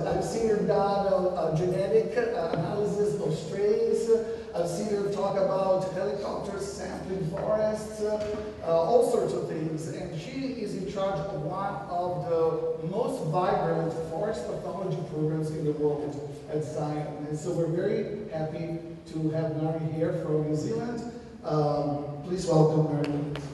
I've seen her done uh, genetic uh, analysis of strains. I've seen her talk about helicopters sampling forests, uh, all sorts of things. And she is in charge of one of the most vibrant forest pathology programs in the world at Scion. And so we're very happy to have Nari here from New Zealand. Um, please welcome Nari.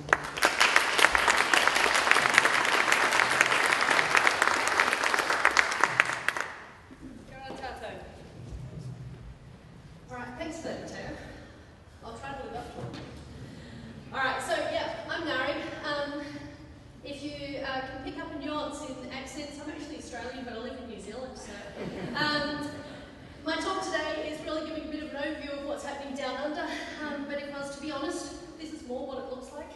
overview of what's happening down under, um, but if I was to be honest, this is more what it looks like,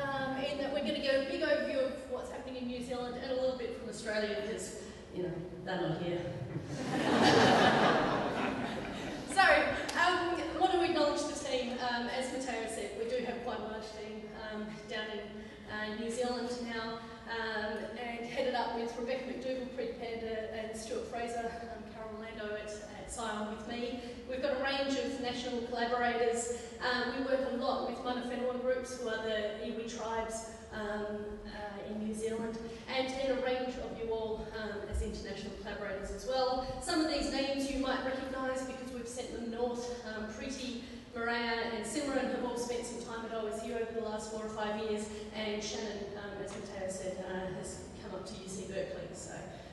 um, in that we're going to get a big overview of what's happening in New Zealand and a little bit from Australia, because, you know, they're not here. so, um, want to acknowledge the team. Um, as Matteo said, we do have quite a large team um, down in uh, New Zealand now, um, and headed up with Rebecca McDougal, Preeti Panda and Stuart Fraser, at uh, Scion with me. We've got a range of national collaborators. Um, we work a lot with Mana Whenua groups, who are the iwi tribes um, uh, in New Zealand, and then a range of you all um, as international collaborators as well. Some of these names you might recognise because we've sent them north. Um, Preeti, and Simran have all spent some time at OSU over the last four or five years, and Shannon, um, as Matteo said, uh, has come up to UC Berkeley. So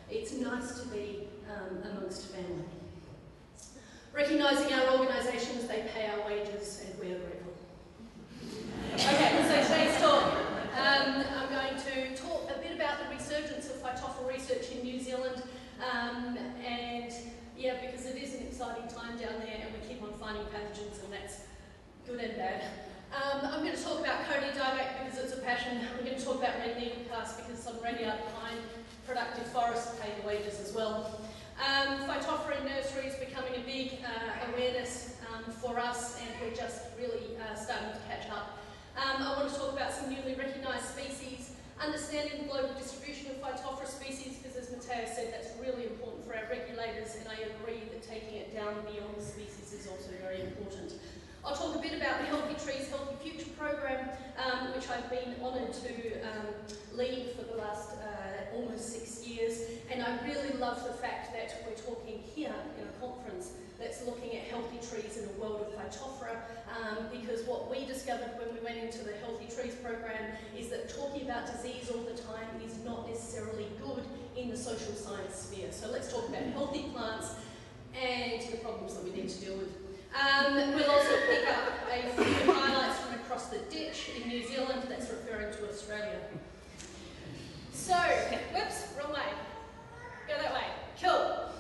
it's nice to be um, amongst family. Recognising our organisations, they pay our wages and we're grateful. okay, so today's talk, um, I'm going to talk a bit about the resurgence of phytophthora research in New Zealand um, and yeah, because it is an exciting time down there and we keep on finding pathogens and that's good and bad. Um, I'm going to talk about kauri dieback because it's a passion. We're going to talk about red needlecast because some radiata pine productive forests pay the wages as well. Um, phytophthora in nurseries becoming a big uh, awareness um, for us and we're just really uh, starting to catch up. Um, I want to talk about some newly recognised species, understanding the global distribution of Phytophthora species because as Matteo said that's really important for our regulators and I agree that taking it down beyond species is also very important. I'll talk a bit about the Healthy Trees, Healthy Future program, um, which I've been honoured to um, lead for the last uh, almost six years. And I really love the fact that we're talking here in a conference that's looking at healthy trees in a world of phytophthora um, because what we discovered when we went into the Healthy Trees program is that talking about disease all the time is not necessarily good in the social science sphere. So let's talk about healthy plants and the problems that we need to deal with. Um, we'll also pick up a few highlights from across the ditch in New Zealand that's referring to Australia. So, whoops, wrong way. Go that way. Cool.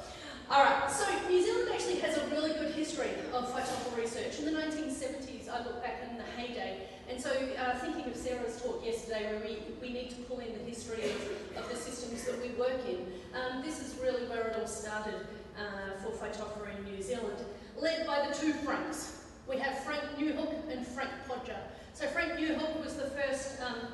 Alright, so New Zealand actually has a really good history of phytophthora research. In the 1970s, I look back in the heyday, and so uh, thinking of Sarah's talk yesterday, where we, we need to pull in the history of, of the systems that we work in, um, this is really where it all started uh, for phytophthora in New Zealand led by the two Franks. We have Frank Newhook and Frank Podger. So Frank Newhook was the first um,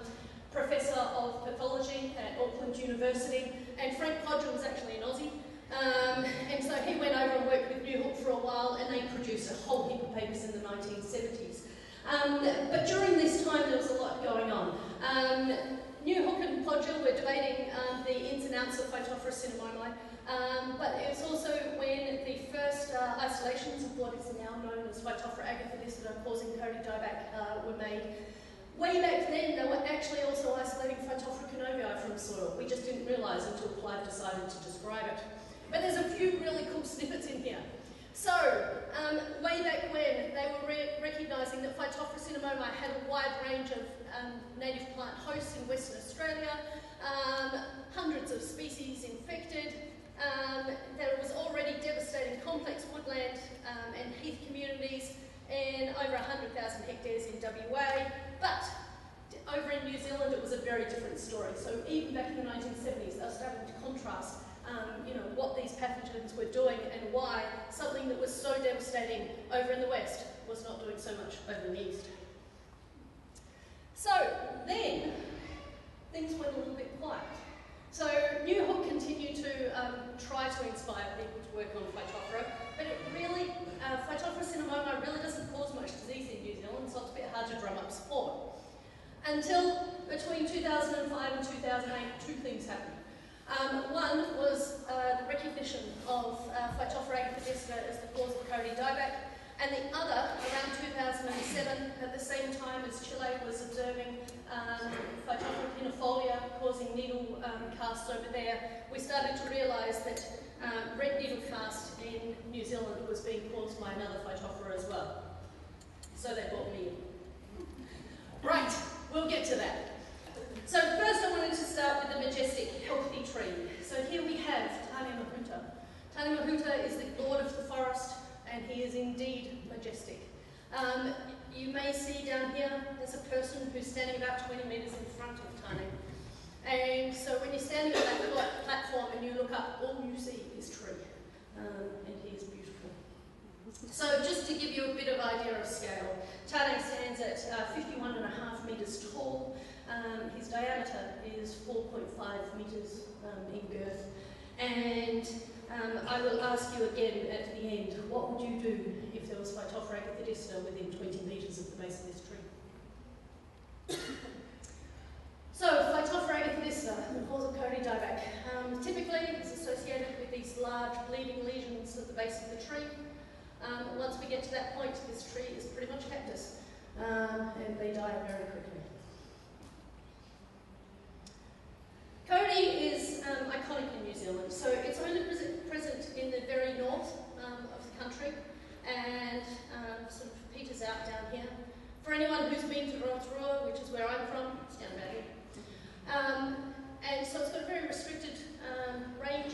professor of pathology at Auckland University, and Frank Podger was actually an Aussie. Um, and so he went over and worked with Newhook for a while, and they produced a whole heap of papers in the 1970s. Um, but during this time, there was a lot going on. Um, Newhook and Podger were debating um, the ins and outs of Phytophthora cinnamomi, um, but it was also of what is now known as Phytophthora agatha causing kauri dieback uh, were made, way back then they were actually also isolating Phytophthora kernoviae from soil. We just didn't realise until Clive decided to describe it. But there's a few really cool snippets in here. So, um, way back when, they were re recognising that Phytophthora cinnamomi had a wide range of um, native plant hosts in Western Australia, um, hundreds of species infected, um, that was already devastating complex woodland um, and heath communities and over 100,000 hectares in WA, but over in New Zealand it was a very different story. So even back in the 1970s, they were starting to contrast um, you know, what these pathogens were doing and why something that was so devastating over in the West was not doing so much over in the East. So then, things went a little bit quiet. So Newhook continue to um, try to inspire people to work on Phytophthora, but it really, uh, Phytophthora cinnamomi really doesn't cause much disease in New Zealand, so it's a bit hard to drum up support. Until between 2005 and 2008, two things happened. Um, one was uh, the recognition of uh, Phytophthora as the cause of Kauri dieback, and the other, around 2007, at the same time as Chile was observing um, Phytophthora pinifolia causing needle um, casts over there, we started to realise that um, red needle cast in New Zealand was being caused by another Phytophthora as well. So they brought me in. Right, we'll get to that. So first I wanted to start with the majestic, healthy tree. So here we have Tane Mahuta. Tane Mahuta is the lord of the forest, and he is indeed majestic. Um, you may see down here, there's a person who's standing about 20 metres in front of Tane. And so when you're standing on that platform and you look up, all you see is tree. Um, and he is beautiful. So just to give you a bit of idea of scale, Tane stands at uh, 51 and a half metres tall. Um, his diameter is 4.5 metres um, in girth. And um, I will ask you again at the end, what would you do if there was Phytophthora agathidicida within 20 metres of the base of this tree? so, Phytophthora agathidicida, the cause of Kauri dieback. Um, typically, it's associated with these large bleeding lesions at the base of the tree. Um, once we get to that point, this tree is pretty much cactus, um, and they die very quickly. Kauri is um, iconic in New Zealand, so it's only present in the very north um, of the country and um, sort of peters out down here. For anyone who's been to Rotorua, which is where I'm from, it's down here. Um, and so it's got a very restricted um, range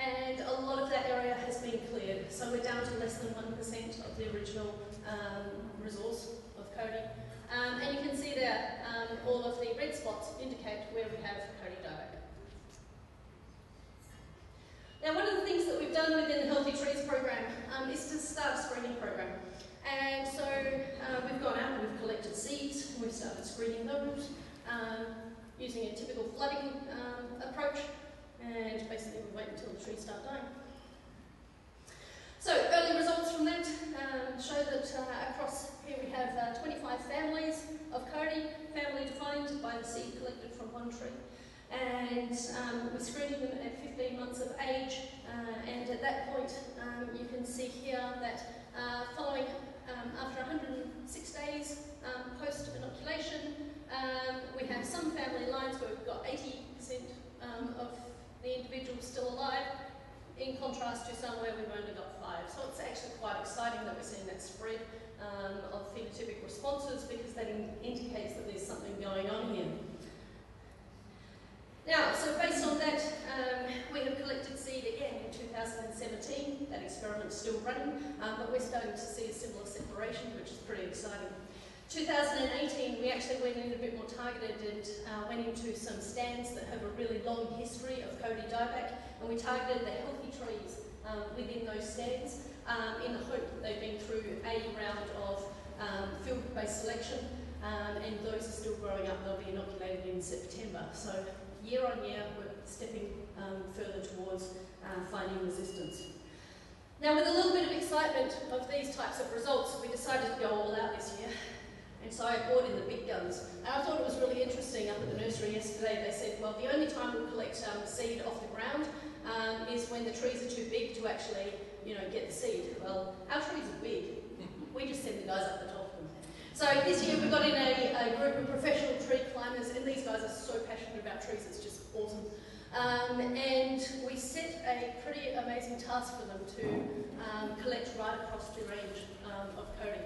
and a lot of that area has been cleared. So we're down to less than 1% of the original um, resource of Kauri. Um, and you can see there, um, all of the red spots indicate where we have Kauri dieback. Now, one of the things that we've done within the Healthy Trees program um, is to start a screening program. And so uh, we've gone out and we've collected seeds, and we've started screening those um, using a typical flooding um, approach, and basically we wait until the trees start dying. So early results from that um, show that uh, across here we have uh, 25 families of Kauri, family defined by the seed collected from one tree. And um, we're screening them at 15 months of age, uh, and at that point um, you can see here that uh, following um, after 106 days um, post-inoculation, um, we have some family lines where we've got 80% of the individuals still alive, in contrast to somewhere we've only got five. So it's actually quite exciting that we're seeing that spread um, of phenotypic responses because that in indicates that there's something going on here. Now, so based on that, um, we have collected seed again in 2017. That experiment's still running, um, but we're starting to see a similar separation, which is pretty exciting. 2018, we actually went in a bit more targeted and uh, went into some stands that have a really long history of Kauri dieback, and we targeted the healthy trees um, within those stands um, in the hope that they've been through a round of um, field-based selection, um, and those are still growing up. They'll be inoculated in September. So year on year, we're stepping um, further towards uh, finding resistance. Now, with a little bit of excitement of these types of results, we decided to go all out this year and so I brought in the big guns. And I thought it was really interesting up at the nursery yesterday. They said, well, the only time we'll collect um, seed off the ground um, is when the trees are too big to actually, you know, get the seed. Well, our trees are big. We just send the guys up the top of them. So this year we got in a, a group of professional tree climbers, and these guys are so passionate about trees, it's just awesome. Um, and we set a pretty amazing task for them to um, collect right across the range um, of Kauri.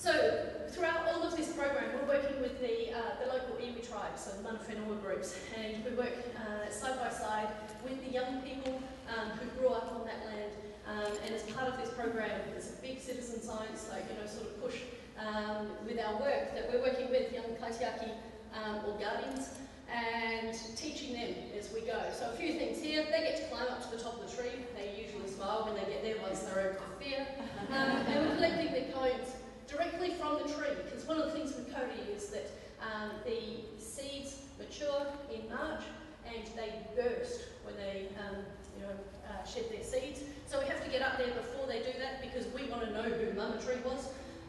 So throughout all of this program, we're working with the, uh, the local iwi tribes, so the groups, and we work uh, side by side with the young people um, who grew up on that land. Um, and as part of this program, there's a big citizen science, like, you know, sort of push um, with our work that we're working with young kaitiaki um, or guardians and teaching them as we go. So a few things here, they get to climb up to the top of the tree. They usually smile when they get there once they're over the fear. Um, and we're collecting the cones directly from the tree, because one of the things with Kauri is that um, the seeds mature in March and they burst when they um, you know, uh, shed their seeds. So we have to get up there before they do that because we want to know who mama tree was.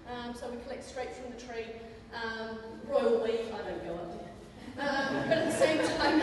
Um, so we collect straight from the tree. Um, royal we, I don't go up there. Um, but at the same time,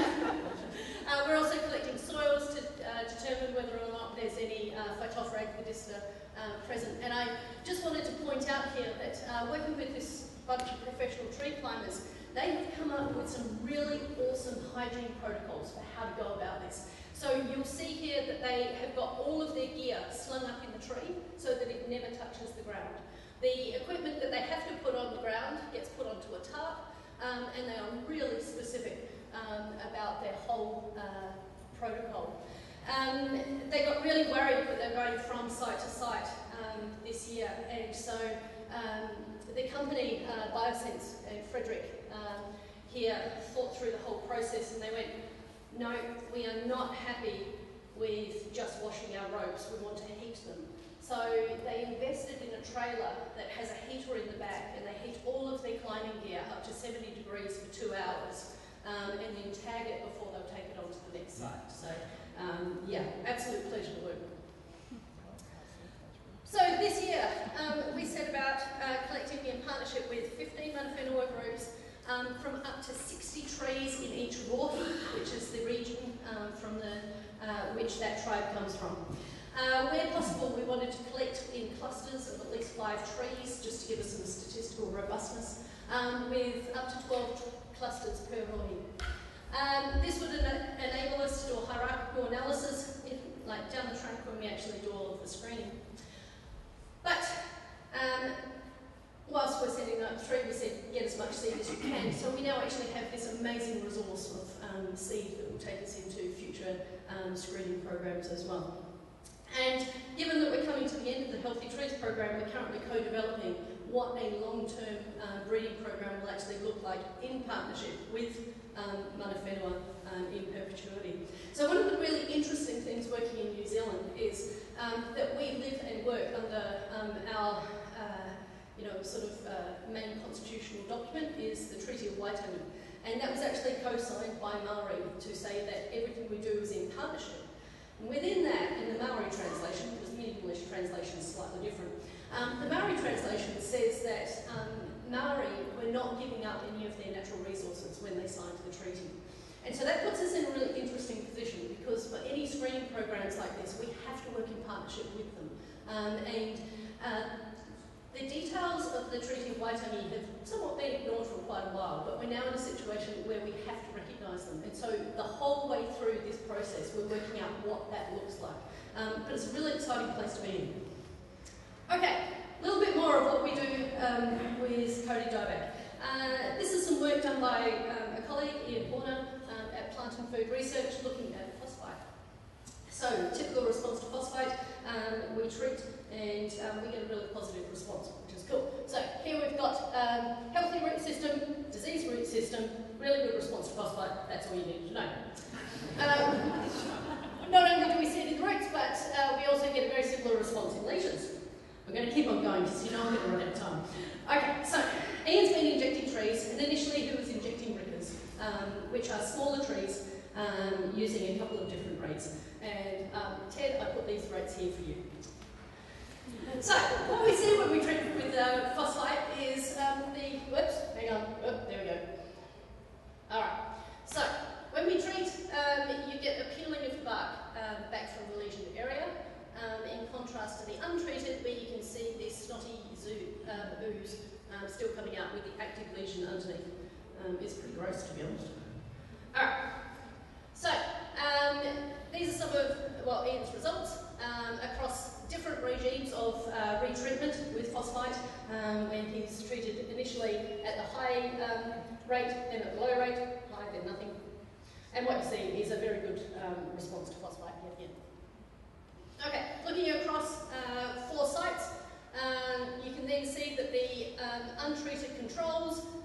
uh, we're also collecting soils to uh, determine whether or not there's any uh, Phytophthora agathidicida uh, present. And I just wanted to out here that uh, working with this bunch of professional tree climbers, they have come up with some really awesome hygiene protocols for how to go about this. So you'll see here that they have got all of their gear slung up in the tree so that it never touches the ground. The equipment that they have to put on the ground gets put onto a tarp um, and they are really specific um, about their whole uh, protocol. Um, they got really worried that they're going from site to site um, this year and so um, the company uh, Biosense and Frederick um, here thought through the whole process and they went, no, we are not happy with just washing our ropes, we want to heat them. So they invested in a trailer that has a heater in the back and they heat all of their climbing gear up to 70 degrees for two hours um, and then tag it before they'll take it on to the next site. So um, yeah, absolute pleasure to work So this year um, we set about uh, collecting in partnership with 15 Mana Whenua groups um, from up to 60 trees in each rohe, which is the region um, from the, uh, which that tribe comes from. Uh, where possible, we wanted to collect in clusters of at least five trees, just to give us some statistical robustness, um, with up to 12 clusters per rohe. Um, this would ena enable us to do a hierarchical analysis, if, like down the track when we actually do all of the screening. But um, whilst we're setting up tree, we said get as much seed as you can. So we now actually have this amazing resource of um, seed that will take us into future um, screening programs as well. And given that we're coming to the end of the Healthy Trees program, we're currently co-developing what a long-term uh, breeding program will actually look like in partnership with um, Mana um, in perpetuity. So one of the really interesting things working in New Zealand is um, that we live and work under um, our uh, you know, sort of uh, main constitutional document is the Treaty of Waitangi. And that was actually co-signed by Maori to say that everything we do is in partnership. And within that, in the Maori translation, because the English translation is slightly different, um, the Maori translation says that um, Maori were not giving up any of their natural resources when they signed the treaty. And so that puts us in a really interesting position because for any screening programs like this, we have to work in partnership with them. Um, and uh, the details of the Treaty of Waitangi have somewhat been ignored for quite a while, but we're now in a situation where we have to recognise them. And so the whole way through this process, we're working out what that looks like. Um, but it's a really exciting place to be in. Okay, a little bit more of what we do um, with Kauri dieback. Uh, this is some work done by um, a colleague, Ian Horner, and Food Research, looking at phosphite. So, typical response to phosphite, um, we treat and um, we get a really positive response, which is cool. So here we've got um, healthy root system, disease root system, really good response to phosphite, that's all you need to know. Um, not only do we see it in the roots, but uh, we also get a very similar response in lesions. We're going to keep on going because you know I'm going to run out of time. Okay, so Ian's been injecting trees, and initially he was rickers, um, which are smaller trees um, using a couple of different rates. And um, Ted, I put these rates here for you. So, what we see when we treat with uh, phosphite is um, the, whoops, hang on, oh, there we go. Alright, so when we treat, um, you get a peeling of the bark back from the lesioned area, um, in contrast to the untreated, where you can see this snotty zoo, um, ooze um, still coming out with the active lesion underneath. It's pretty gross, to be honest. Alright, so these are some of, well, Ian's results across different regimes of uh, retreatment with phosphite um, when he's treated initially at the high um, rate, then at the low rate, high, then nothing. And what you see is a very good um, response to phosphite yet again. Okay, looking across uh, four sites, um, you can then see that the um, untreated controls um,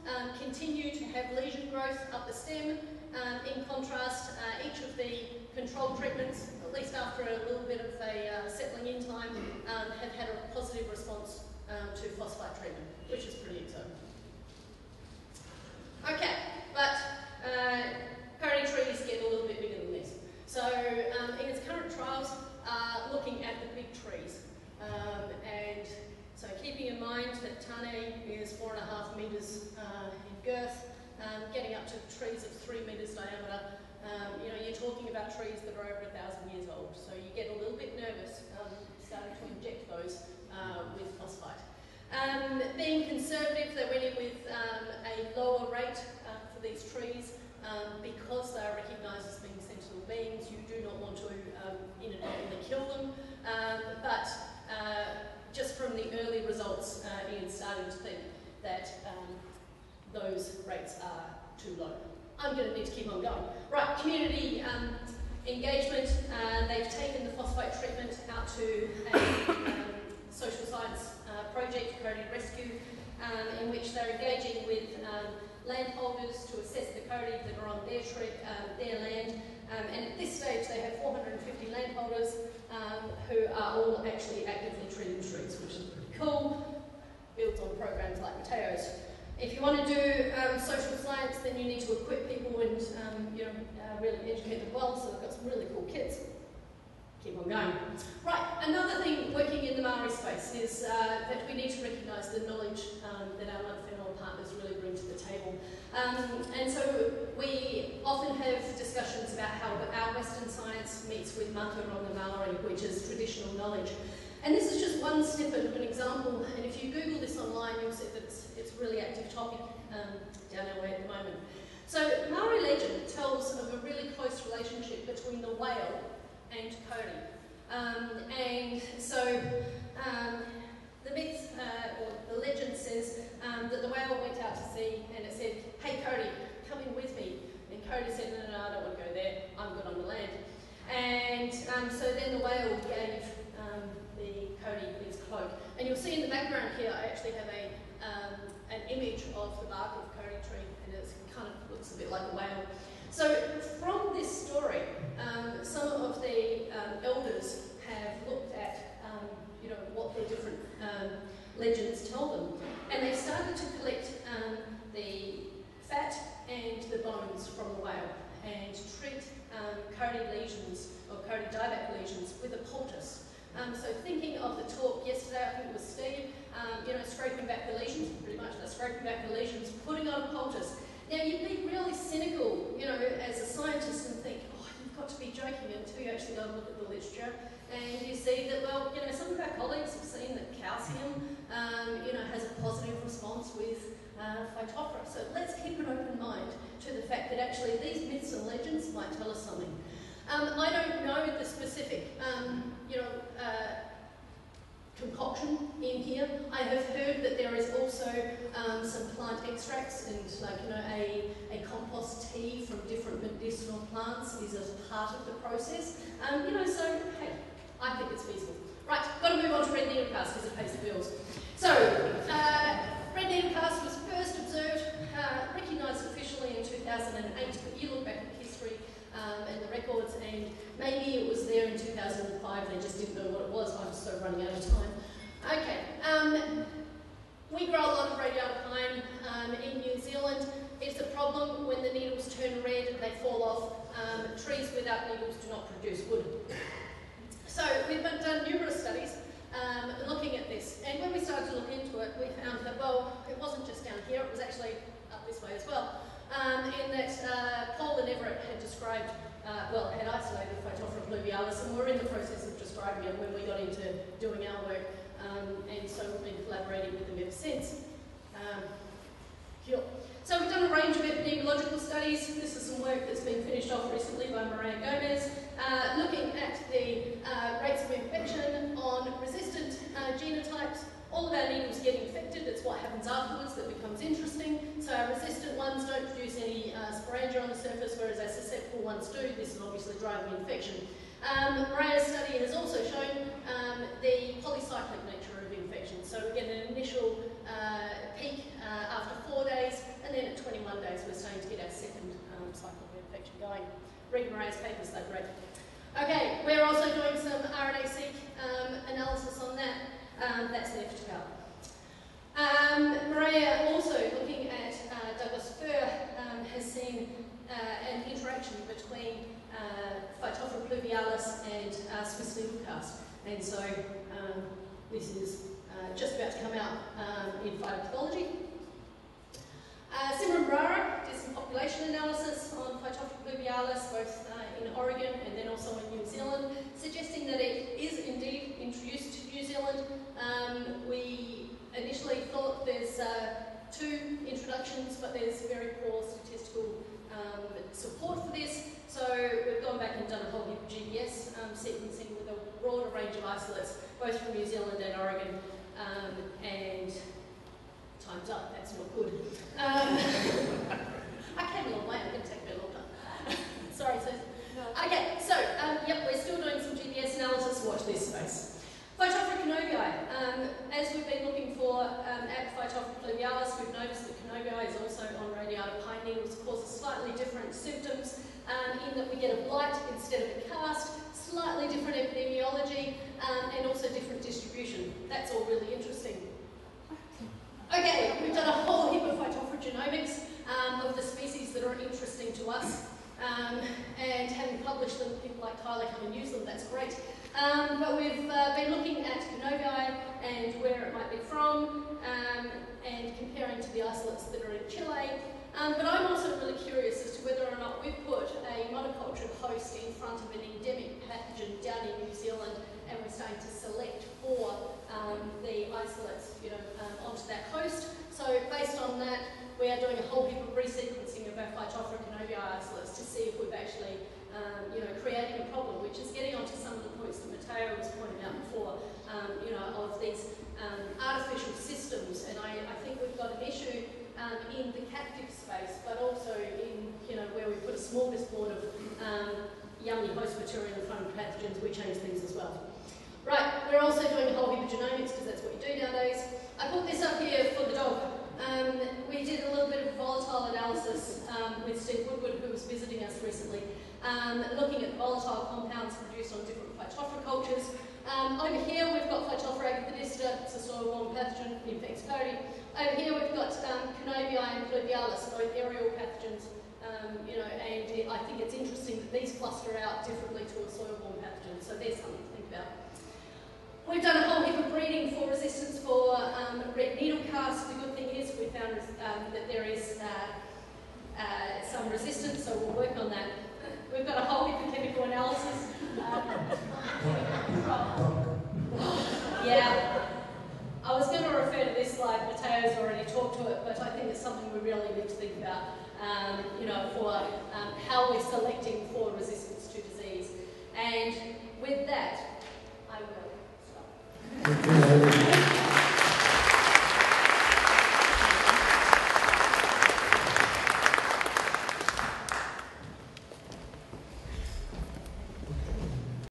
continue to have lesion growth up the stem. Um, in contrast, uh, each of the control treatments, at least after a little bit of a uh, settling in time, um, have had a positive response um, to phosphite treatment, which is pretty exciting. Okay, but uh, trees get a little bit bigger than this. So um, in its current trials, uh, looking at the big trees. Um, and so keeping in mind that Tane is four and a half metres uh, um, getting up to trees of three metres diameter. Um, you know, you're talking about trees that are over a thousand years old, so you get a little bit nervous um, starting to inject those uh, with phosphite. Um, being conservative, they went in with um, a lower rate uh, for these trees because they are recognised as being sentinel beings. You do not want to inadvertently kill them, but uh, just from the early results, uh, Ian's starting to think that um, those rates are too low. I'm going to need to keep on going. Right, community um, engagement. Uh, they've taken the phosphite treatment out to a um, social science uh, project, Kauri Rescue, um, in which they're engaging with um, landholders to assess the kauri that are on their, um, their land. Um, and at this stage, they have 450 landholders who are all actually actively treating trees, which is pretty cool. Builds on programs like Matteo's. If you want to do um, social science, then you need to equip people and you know, uh, really educate them well. So they've got some really cool kits keep on going. Right, another thing working in the Maori space is uh, that we need to recognise the knowledge um, that our Mana Whenua partners really bring to the table. Um, and so we often have discussions about how our Western science meets with Matauranga Maori, which is traditional knowledge. And this is just one snippet of an example, and if you Google this online, you'll see that it's, really active topic um, down our way at the moment. So Maori legend tells of a really close relationship between the whale and Kauri. Um, and so um, the myth, uh, or the legend says um, that the whale went out to sea and it said, hey Kauri, come in with me. And Kauri said, no, no, no, I don't want to go there, I'm good on the land. And um, so then the whale gave um, the Kauri his cloak. And you'll see in the background here, I actually have a, um, an image of the bark of Kauri tree, and it kind of looks a bit like a whale. So from this story, um, some of the um, elders have looked at um, you know, what their different um, legends tell them. And they've started to collect um, the fat and the bones from the whale and treat um, lesions or Kauri dieback lesions with a poultice. Um, so thinking of the talk yesterday, I think it was Steve, um, you know, scraping back the lesions, pretty much they're scraping back the lesions, putting on a poultice, now, you'd be really cynical, you know, as a scientist and think, oh, you've got to be joking until you actually go and look at the literature and you see that, well, you know, some of our colleagues have seen that calcium, um, you know, has a positive response with uh, Phytophthora. So let's keep an open mind to the fact that actually these myths and legends might tell us something. Um, I don't know the specific, um, you know, uh, concoction in here. I have heard that there is also um, some plant extracts and like you know a, a compost tea from different medicinal plants is a part of the process. Um, you know, so hey, I think it's feasible. Right, got to move on to red needle cast because it pays the bills. So, uh, red needle cast was first observed, uh, recognised officially in 2008, but you look back at history um, and the records, and maybe it was there in 2005, they just didn't know what it was. I'm so running out of time. Okay, um, we grow a lot of radiata pine um, in New Zealand. It's a problem when the needles turn red and they fall off. Um, trees without needles do not produce wood. So we've done numerous studies um, looking at this, and when we started to look into it, we found that, well, it wasn't just down here, it was actually up this way as well um, in that uh, Paul and Everett had described, uh, well, had isolated Phytophthora pluvialis and were in the process of describing it when we got into doing our work, um, and so we've been collaborating with them ever since. Um, So we've done a range of epidemiological studies. This is some work that's been finished off recently by Maria Gomez, uh, looking at the uh, rates of infection on resistant uh, genotypes all of our needles get infected, it's what happens afterwards that becomes interesting. So our resistant ones don't produce any uh, sporangia on the surface, whereas our susceptible ones do. This is obviously driving infection. Um, study has also shown um, the polycyclic nature of infection. So we get an initial uh, peak uh, after four days, and then at 21 days we're starting to get our second um, cycle of infection going. Read Maria's papers, they're great. Okay, we're also doing some RNA-seq um, analysis on that. Um, that's left to go. Um, Maria, also looking at uh, Douglas fir, um, has seen uh, an interaction between uh, Phytophthora pluvialis and uh, Swiss needlecast. And so um, this is uh, just about to come out um, in phytopathology. Uh, Simran did some population analysis on Phytophthora pluvialis, both uh, in Oregon and then also in New Zealand, suggesting that it is indeed introduced New Zealand. Um, we initially thought there's uh, two introductions, but there's very poor statistical um, support for this. So we've gone back and done a whole heap of GBS um, sequencing with a broader range of isolates, both from New Zealand and Oregon, um, and time's up, that's not good. Um, I came a long way, I'm going to take a long time. Sorry, so. Okay, so, um, yep, we're still doing some GBS analysis, watch this space. Phytophthora kernoviae. Um, as we've been looking for um, at Phytophthora pluvialis, we've noticed that kernoviae is also on radiata pine needles, causes slightly different symptoms um, in that we get a blight instead of a cast, slightly different epidemiology, um, and also different distribution. That's all really interesting. Okay, we've done a whole heap of Phytophthora genomics um, of the species that are interesting to us. Um, and having published them, people like Tyler come and use them, that's great. Um, but we've uh, been looking at kernoviae and where it might be from, um, and isolates that are in Chile. Um, but I'm also really curious as to whether or not we've put a monoculture host in front of an endemic pathogen down in New Zealand, and we're starting to select for um, the isolates, you know, um, onto that host. So based on that, we are doing a whole heap of resequencing of our Phytophthora kernoviae isolates to see if we've actually, um, you know, creating a problem, which is getting onto some of the points that Matteo was pointing out before, um, you know, of these um, artificial systems. And I, I, think we've got an issue um, in the captive space, but also in, you know, where we put a smorgasbord of um, yummy host material in front of pathogens, we change things as well. Right, we're also doing a whole heap of genomics because that's what you do nowadays. I put this up here for the dog. Um, we did a little bit of volatile analysis um, with Steve Woodward, who was visiting us recently, um, looking at volatile compounds produced on different phytophthora cultures. Um, over here we've got Phytophthora agathidicida, it's a soil-borne pathogen, infects parity. Over here we've got um, Kernoviae and Pluvialis, both aerial pathogens, um, you know, and I think it's interesting that these cluster out differently to a soil-borne pathogen, so there's something to think about. We've done a whole heap of breeding for resistance for um, red needle cast. The good thing is we found um, that there is uh, uh, some resistance, so we'll work on that. We've got a whole heap of chemical analysis. Um, has already talked to it, but I think it's something we really need to think about, um, you know, for um, how we're selecting for resistance to disease. And with that, I will stop.